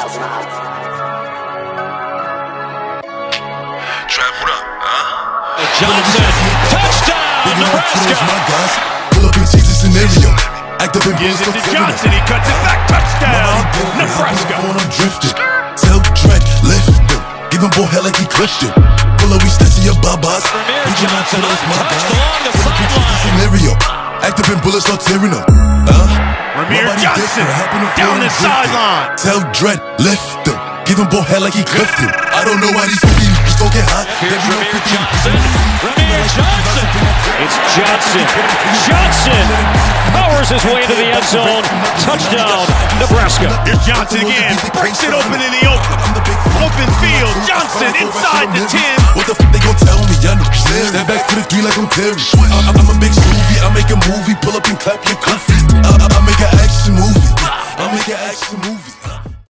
Up? Huh? Johnson, touchdown, enough to Nebraska. my guys. Pull up and change the scenario. Act up and Gives it to. Johnson, he cuts it back, touchdown, Nebraska. I'm drifting. Tell Drake, lift him. Give him boy hell like he clipped him. Pull up, we snatching your babas. To Johnson untouched along the sideline. Scenario. Act up and bullets start tearing up. Huh? Nobody Johnson down the sideline. Tell Dredd, lift him. Give him boy hell like he clipped him. I don't know why these people just don't get hot. Here's They be on Rahmir 50. Johnson. Rahmir Johnson. It's Johnson. Johnson powers his way to the end zone. Touchdown, Nebraska. Here's Johnson again. Breaks it open in the open. Open field. Johnson inside the 10. What the f they gon' tell me? I know. Step back for the three like I'm Terry. I- I- I'm a big movie. I make a movie. Pull up and clap your coffee. Action movie.